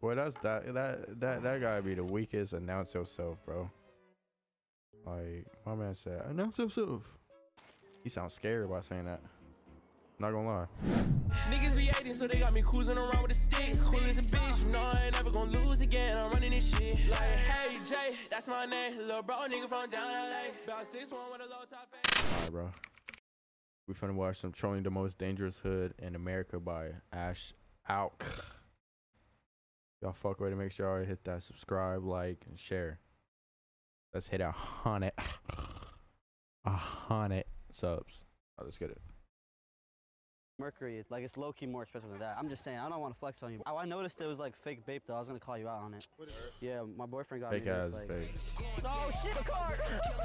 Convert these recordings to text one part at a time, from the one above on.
Boy, that's that that that that gotta be the weakest announce yourself, bro. Like my man said, announce yourself. He sounds scared by saying that. Not gonna lie. Niggas be hating, so they got me cruising around with a stick. Cool as a bitch, you know I ain't never gonna lose again. I'm running this shit. Like, hey, Jay, that's my name. Little bro, nigga from down LA. About 6 1 with a low top. Alright, bro. We finna watch some trolling the most dangerous hood in America by Ash Alk. Y'all fuck with it. Make sure y'all hit that subscribe, like, and share. Let's hit a hundred. A hundred subs. Oh, let's get it. Mercury, like it's low key more expensive than that. I'm just saying, I don't want to flex on you. Oh, I noticed it was like fake vape though. I was gonna call you out on it. Yeah, my boyfriend got Fake me this. Like, fake. oh shit, the car! what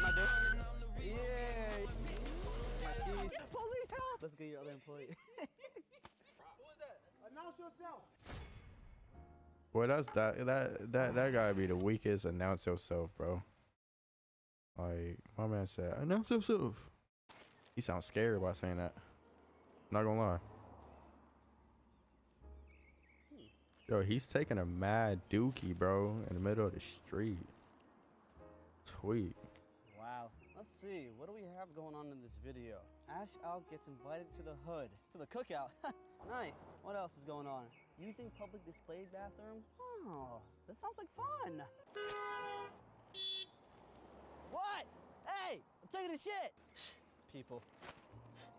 am I doing? Yeah. Let's get your other employee. Announce yourself. Boy, that's that that that that gotta be the weakest announce yourself, bro. Like my man said, announce yourself. He sounds scared by saying that. Not gonna lie. Yo, he's taking a mad dookie, bro, in the middle of the street. Tweet. Let's see. What do we have going on in this video? Ash Alk gets invited to the hood. To the cookout. nice. What else is going on? Using public display bathrooms? Oh, that sounds like fun. What? Hey, I'm taking a shit. People.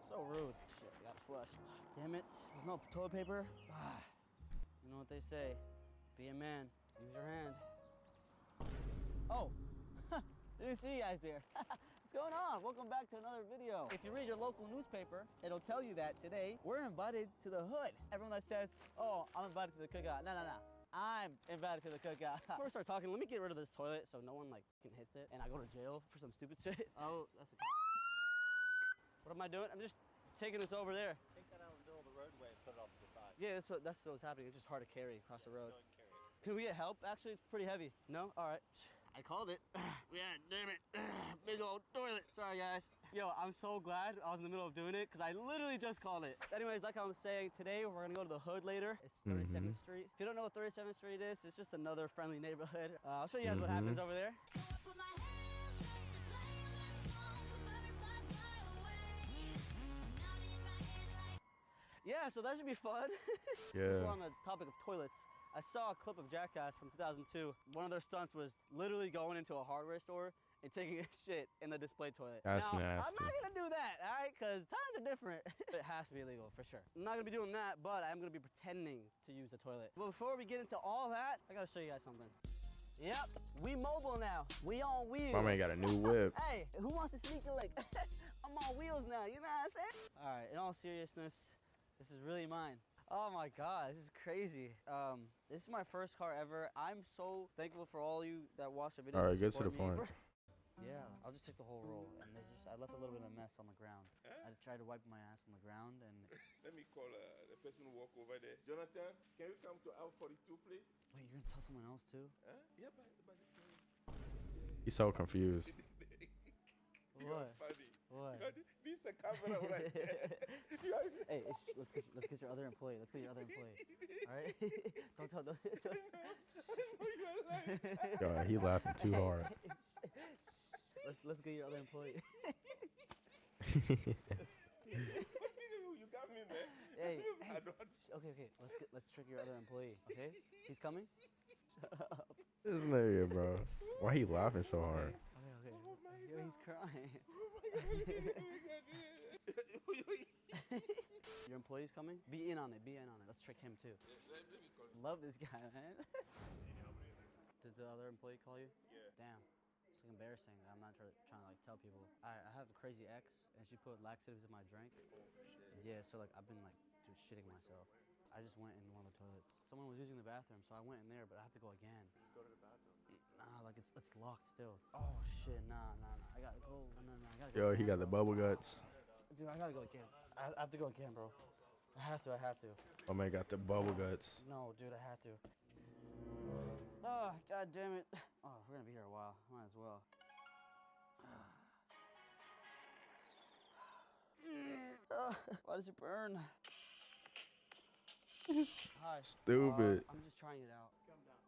So rude. Shit, I gotta flush. Damn it. There's no toilet paper. Ah. You know what they say. Be a man. Use your hand. Oh. Didn't see you guys there. What's going on? Welcome back to another video. If you read your local newspaper, it'll tell you that today we're invited to the hood. Everyone that says, oh, I'm invited to the cookout. No, no, no. I'm invited to the cookout. Before we start talking, let me get rid of this toilet so no one like fucking hits it and I go to jail for some stupid shit. Oh, that's a cop. What am I doing? I'm just taking this over there. Take that out in the middle of the roadway and put it off to the side. Yeah, that's what that's what's happening. It's just hard to carry across the road. Go and carry it. Can we get help? Actually, it's pretty heavy. No? All right. I called it. yeah, damn it. Big old toilet. Sorry, guys. Yo, I'm so glad I was in the middle of doing it because I literally just called it. Anyways, like I was saying, today we're going to go to the hood later. It's 37th Street. If you don't know what 37th Street is, it's just another friendly neighborhood. Uh, I'll show you guys what happens over there. Yeah, so that should be fun. Since Yeah. we're on the topic of toilets, I saw a clip of Jackass from 2002. One of their stunts was literally going into a hardware store and taking a shit in the display toilet. That's now, I'm nasty. not gonna do that, all right? Because times are different. it has to be illegal for sure. I'm not gonna be doing that, but I'm gonna be pretending to use the toilet. But before we get into all that, I gotta show you guys something. Yep, we mobile now. We on wheels. My man got a new whip. Hey, who wants to sneak a lick? I'm on wheels now, you know what I'm saying? All right, in all seriousness, this is really mine. Oh my God, this is crazy. Um, this is my first car ever. I'm so thankful for all you that watch the videos. All right, and get to the support me. point. Yeah, I'll just take the whole roll. And there's just, I left a little bit of mess on the ground. I tried to wipe my ass on the ground and, Let me call uh, the person who walk over there. Jonathan, can you come to aisle 42, please? wait, you're gonna tell someone else too? Huh? Yeah, but, but He's so confused. you What? are funny. What? You are This is the camera right here. You are- Hey, let's get, let's get your other employee. Let's get your other employee. All right? don't tell. Don't, don't tell. you are lying. Yo, he laughing too hard. let's let's get your other employee. you got me, man. Hey, hey. Okay, okay. Let's get let's trick your other employee. Okay, he's coming. this nigga, bro. Why he laughing so hard? Okay, okay. Yo, he's crying. Your employee's coming. Be in on it. Be in on it. Let's trick him too. Love this guy, man. Did the other employee call you? Yeah. Damn. It's like embarrassing. I'm not try- trying to like tell people. I, I have a crazy ex, and she put laxatives in my drink. Oh, yeah, so like I've been like dude, shitting myself. I just went in one of the toilets. Someone was using the bathroom, so I went in there, but I have to go again. Go to the bathroom. Nah, like it's it's locked still. It's, oh shit, nah, nah, nah. I gotta go. No, no, no. I gotta go. Yo, he got the bubble guts. Dude, I gotta go again. I, I have to go again, bro. I have to. I have to. My man got the bubble guts. No, dude, I have to. Oh, god damn it. Oh, we're gonna be here a while. Might as well. Oh, why does it burn? Hi. Stupid. Uh, I'm just trying it out.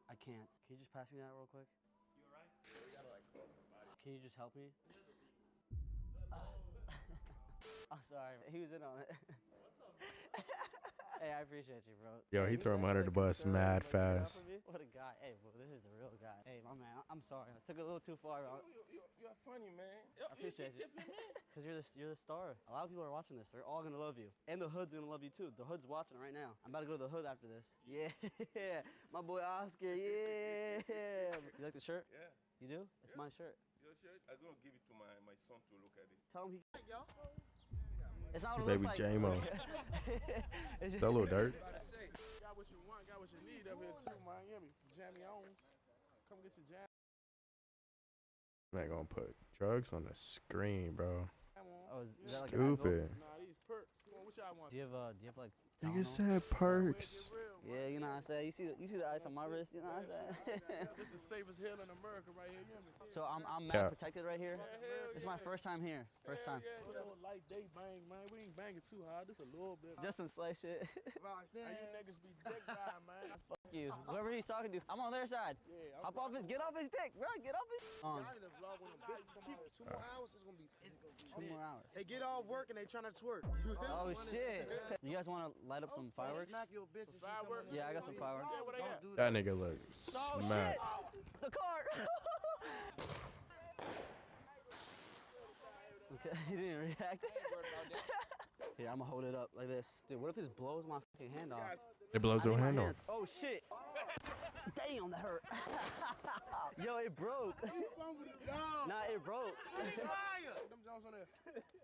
I can't. Can you just pass me that real quick? You alright? Can you just help me? I'm sorry. He was in on it. hey, I appreciate you, bro. Yo, he Hey, throw him under the bus mad time to get up fast. What a guy. Hey, bro, this is the real guy. Hey, my man, I- I'm sorry. I took it a little too far. You, you, you, you are funny, man. I appreciate you. Because you're the, you're the star. A lot of people are watching this. They're all going to love you. And the hood's going to love you too. The hood's watching right now. I'm about to go to the hood after this. Yeah. My boy Oscar. Yeah. You like the shirt? Yeah. You do? It's my shirt. Your shirt? I'm gonna give it to my, my son to look at it. Tell him he. It's not what it Baby looks like. J-Mo. It's That little dirt. Got what you want, got what you need up here too, Miami. Jammy owns. Come get your jam Man, gonna put drugs on the screen, bro. Oh, is, is that like? Stupid. Nah, these perks. What y'all want? Do you have uh, do you have like? Nigga Tylenol? said perks. Yeah, you know what I'm saying. You see, the, you see the ice on my wrist. You know what I'm saying. This is safest hill in America right here. You hear me? so I'm I'm Cap. mad protected right here. hell This is my first time here. First time. Yeah, yeah. Little light day bang, man. We ain't banging too hard. Just a little bit. Just some slay shit. Hey, you niggas be dick riding, man. Fuck you. Whoever he's talking to, I'm on their side. Yeah, I'm Hop off his, get off his dick, bro. Get off his. On. I need a vlog when the bitches come out. Two more hours, it's gonna be. Two more hours. They get off work and they trying to twerk. Oh shit. You guys want to light up some fireworks? Smack your bitch. if Fireworks? Yeah, I got some fireworks. Yeah, what they got? That nigga look Oh smack. shit! The car. okay, he didn't react. Here, I'm gonna hold it up like this. Dude, what if this blows my fucking hand off? It blows your my hand off. Oh shit! Damn, that hurt. Yo, it broke. nah, it broke. Them Jones on there.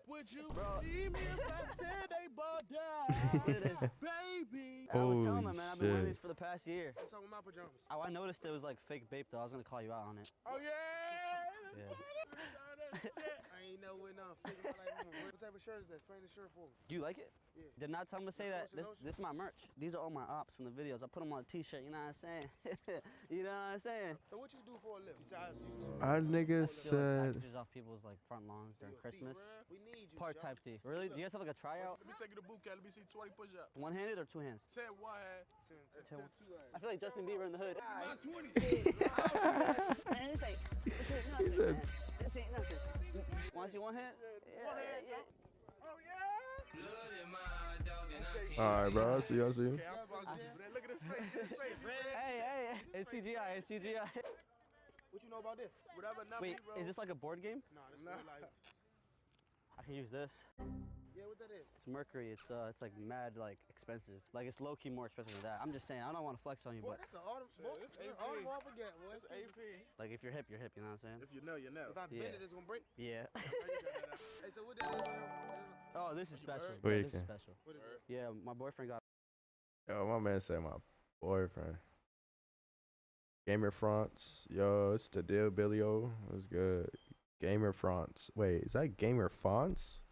Would you believe me if I said they both Look at died? this. Baby. I was telling them, man, I've been wearing these for the past year. What's up with my pajamas? Oh, I noticed it was like fake vape though. I was gonna call you out on it. Oh, yeah. Yeah. I ain't know when figure my life on. What type of shirt is that? Explain the shirt for me. Do you like it? Yeah. Did not tell him to say that. This, this is my merch. These are all my ops from the videos. I put them on a t-shirt. You know what I'm saying? you know what I'm saying? So what you do for a living besides YouTube? Our nigga said. packages off people's like front lawns during You Christmas. We need you. Part type T. Really? Do you guys have like a tryout? Let me take you to boot camp. Let me see 20 push up. One handed or two hands? 10 one hand, Ten, and ten. 10 two hand. I feel like Justin Bieber in the hood. My 20. Man, this ain't, this ain't nothing. said- man. This ain't nothing. Want to see one hand? Yeah, One hand, yeah. Yeah. All right, bro. I see. I see. Okay, I'm fucked you, man. Look at his face. His face. Hey, hey, hey. It's CGI. It's CGI. What you know about this? Whatever number Wait, he wrote. is this like a board game? Nah, this Nah. Like... I can use this. Yeah, what that is? It's Mercury. It's uh, it's like mad like expensive. Like it's low key more expensive than that. I'm just saying. I don't want to flex on you, Boy, but that's an autumn. Boy, this AP. autumn I forget, boy. That's AP. like if you're hip, you're hip. You know what I'm saying? If you know, you know. If I bend Yeah. it, it's gonna break. Yeah. Hey, so what that is? oh, this is special. bird? Yeah, this is Tweaking. special. What is it? Yeah, my boyfriend got. Yo, my man said my boyfriend. Gamer France. Yo, it's the deal, Billy O. It was good. Gamer France. Wait, is that Gamer France?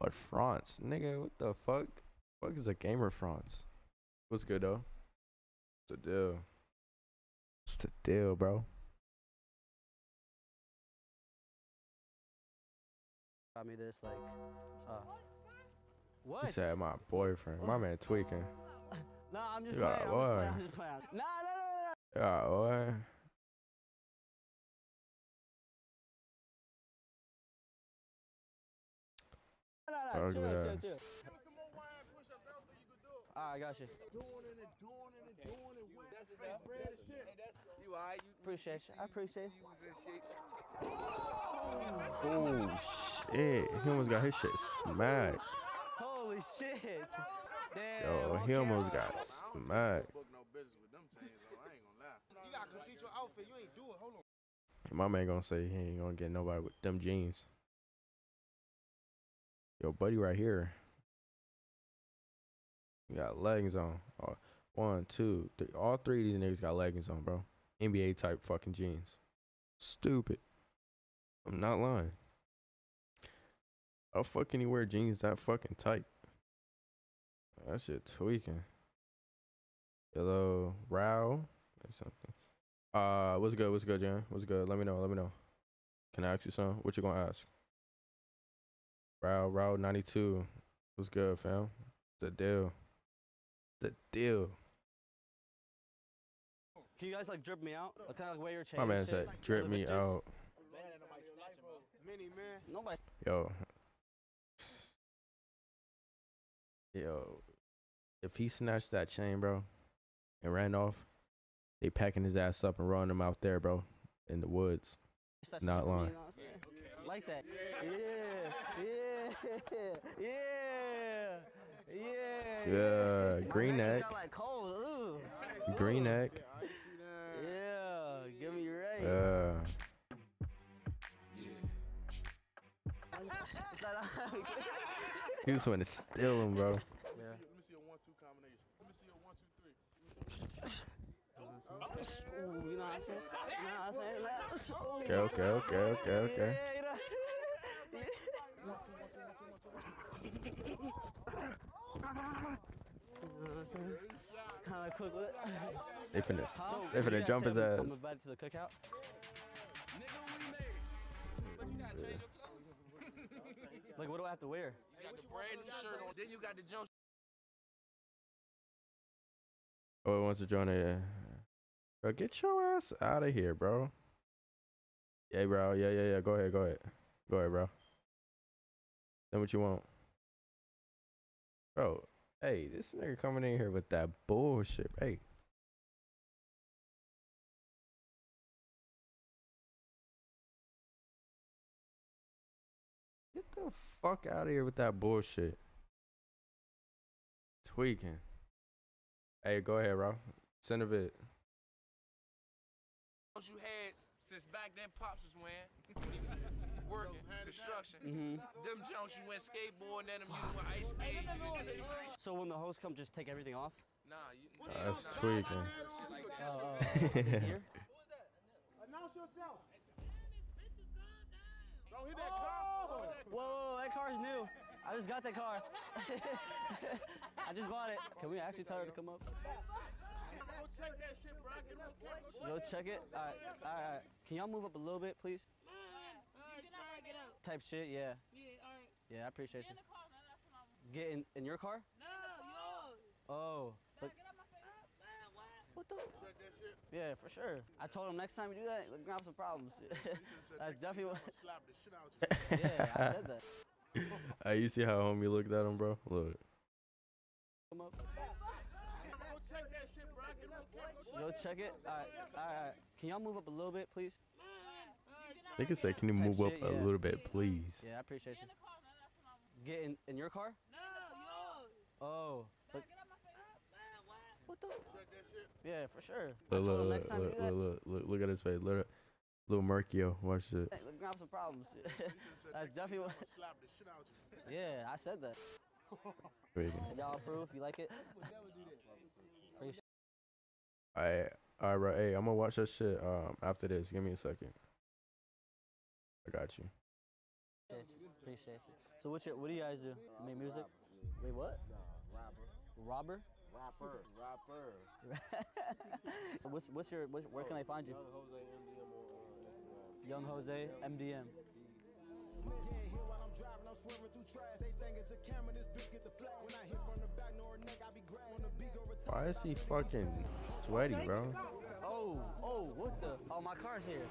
Or France? Nigga, what the fuck? Fuck is a Gamer France? What's good though? What's the deal. It's the deal, bro. got me this like. Uh, what? He said my boyfriend. My man tweaking. Nah, I'm just You playing. I'm just playing. I'm just playing. Nah, nah, nah, nah. Yeah, boy. Up after you can do it. All right, I got you. Doing it and doing it and doing it. Wet his face, red as shit. You alright? You Appreciate you. I appreciate you was in shape. Oh shit. He almost got his shit smacked. Holy shit. Damn. Yo, he almost got I don't think you smacked. book no business with them chains on. I ain't gonna lie. You gotta complete your outfit. You ain't do it. Hold on. My man gonna say he ain't gonna get nobody with them jeans. Yo, buddy, right here. You got leggings on. Oh, one, two, three. All three of these niggas got leggings on, bro. NBA type fucking jeans. Stupid. I'm not lying. How fuck wear jeans that fucking tight? That shit tweaking. Hello, Row or something. Uh, what's good? What's good, Jan? What's good? Let me know. Let me know. Can I ask you something? What you gonna ask? Row, Row, ninety two. What's good, fam? The deal. the deal? Can you guys like drip me out? Like, kind of like wear your chain. My man said, For drip me bitches?" out. Mini man. Nobody. Yo. Yo. If he snatched that chain, bro, and ran off, they packing his ass up and running him out there, bro, in the woods. Not just me, lying. you know what I'm saying? Like that. Yeah. Yeah. Yeah. Yeah. Yeah, green neck. like cold. Ooh. Green neck. Yeah, Give see that. Yeah. Get me right. Yeah. Is that all? He was going to steal him, bro. Yeah. Let me see a one-two combination. Let me see a one-two-three. Ooh, you know what I'm saying? You know what I'm saying? Ooh. Okay, okay, okay, okay, okay. Yeah, you know. Kind of quick with it. They finna, they finna jump his we ass. Come back to the cookout. Like, what do I have to wear? You got the brand new shirt on, then you got the jump Oh, he wants to join a. Uh, bro, get your ass out of here, bro. Yeah, bro. Yeah, yeah, yeah. Go ahead, go ahead. Go ahead, bro. Then what you want? Bro, hey, this nigga coming in here with that bullshit. Hey. Get the fuck out of here with that bullshit. Tweaking. Hey, go ahead, bro. Send a vid. you had since back then pops was wearing. when he was working construction. Mm-hmm. Them Jones you went skateboarding and them you went ice skating. you did. So when the host come, just take everything off. Nah, you. That's nah, tweaking. Shit like that. Oh, oh, oh. Don't hit that car. Whoa, whoa, that car's new. I just got that car. I just bought it. Can we actually tell her to come up? Go check that shit, bro. Get Go check it. All right, all right, all right. Can y'all move up a little bit, please? Type shit, yeah. Yeah, I appreciate you. Get in, in your car? No. Oh, but what the? check that shit. Yeah, for sure. I told him next time you do that, we're gonna have some problems. You That's definitely you what- slap the shit out you. yeah, I said that. Hey, you see how homie looked at him, bro? Look. Come up. Go check that shit, bro. Get my Go check it. All right, all right, all right. Can y'all move up a little bit, please? They can say, can you move up shit, a yeah. little bit, please? Yeah, I appreciate you. Get in, in your car? No. Oh, but what the? check that. Yeah, for sure. I Look, told look, him look, next time you look, do that, look, look, look, look at his face. Look, little Merkio. Watch it. hey, we're gonna have some problems. You should've said That's next time definitely you what- gonna slap the shit out you. yeah, I said that. Tweaking. Y'all approve? You like it? Alright, alright, bro. Hey, I'm gonna watch that shit um after this. Give me a second. I got you. Appreciate you. Appreciate you. So what you, what do you guys do? Make music? Wait, what? Robber. Rapper. Rapper. what's what's your what's, where can I find you? Young Jose MDM. Uh, Why is he fucking sweaty, bro? Oh, oh, what the? Oh, my car's here.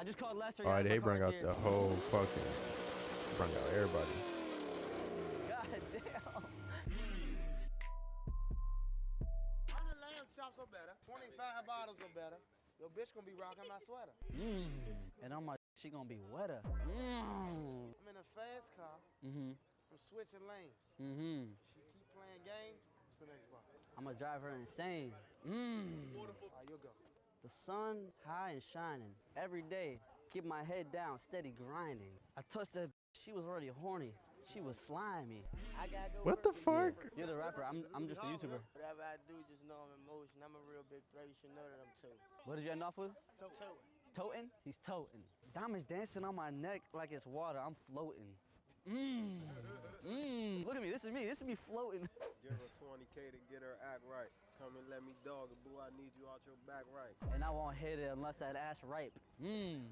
I just called Lester. Alright, guys, they bring out here. the whole fucking. Bring out everybody. God damn. Hundred lamb chops are better. Twenty-five bottles are better. Your bitch gonna be rocking my sweater. Mm. And on my, she gonna be wetter. Mm. I'm in a fast car. Mm-hmm. I'm switching lanes. Mm-hmm. She keep playing games. What's the next bar? I'm gonna drive her insane. Mm. All right, you'll go. The sun high and shining every day. Keep my head down, steady grinding. I touched her. She was already horny. She was slimy. I gotta go. What the fuck? You're the rapper. I'm, I'm just a YouTuber. Whatever I do, just know I'm in motion. I'm a real big threat. You should know that I'm too. What did you end off with? Toting? He's toting. Diamonds dancing on my neck like it's water. I'm floating. Mmm. Mmm. Look at me. This is me. This is me floating. Give her 20k to get her act right. Come and let me dog it, boo. I need you out your back right. And I won't hit it unless that ass ripe. Mmm.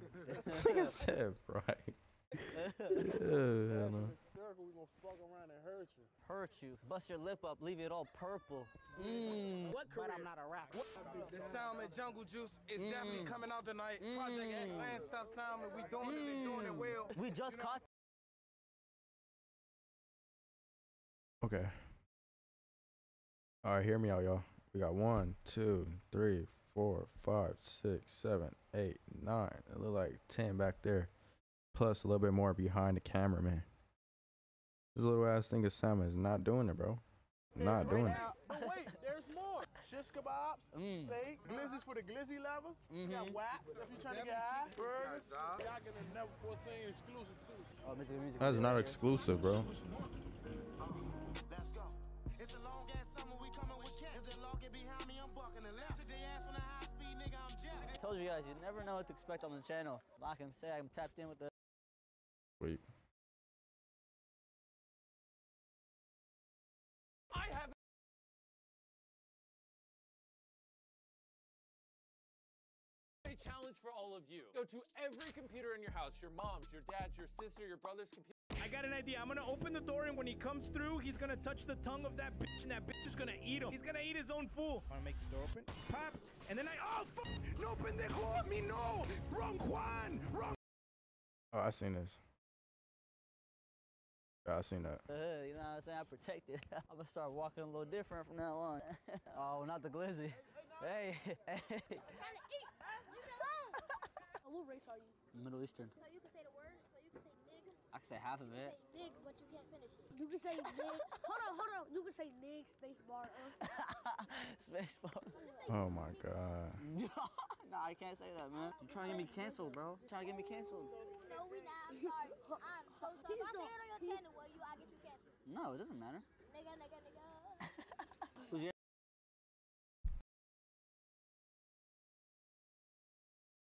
Nigga said right. hell no. In a circle, we gonna fuck around and hurt you. Hurt you. Bust your lip up. Leave it all purple. Mmm. But I'm not a rapper. The Salmon Jungle Juice is mm. definitely Mm. coming out tonight. Project X mm. and Stuff Salmon, we doing it and doing it mm. well. We just caught. Okay. All right, hear me out, y'all. We got one, two, three, four, five, six, seven, eight, nine. It look like ten back there, plus a little bit more behind the cameraman. This little ass thing of salmon is not doing it, bro. Not doing it. But wait, there's more. Shish kebabs, Mm. steak, glizzies for the glizzy lovers. You got wax if you're trying to get high. Burgers. Y'all getting a never before exclusive too. Oh, music, music. That's not exclusive, bro. Let's go. It's a long ass summer, we coming with cats. If the law get behind me, I'm bucking the left. Sit their ass on a high speed, nigga, I'm jet. Told you guys, you never know what to expect on the channel. Like him say, I'm tapped in with the. Wait. I have a challenge for all of you. Go to every computer in your house, your mom's, your dad's, your sister, your brother's computer. I got an idea. I'm gonna open the door, and when he comes through, he's gonna touch the tongue of that bitch, and that bitch is gonna eat him. He's gonna eat his own fool. Wanna make the door open? Pop, and then I. Oh fuck! No pendejo, me no. Wrong Juan. Wrong. Oh, I seen this. Yeah, I seen that. Uh, you know what I'm saying? I protect it. I'm gonna start walking a little different from now on. oh, not the glizzy. Hey, hey. What race are you? Middle Eastern. So you can say the word. So you can say nig. I say half of it. Say nig, but you can't finish it. You can say nig. hold on, hold on. You can say nig space bar. Uh. Spaceballs. Oh my god. nah, I can't say that, man. You're trying to get me canceled, bro? You're trying to get me canceled? No, we not. I'm sorry. I'm so sorry. If I say it on your channel, well, you I get you canceled. No, it doesn't matter. Nigga, nigga, nigga. Who's your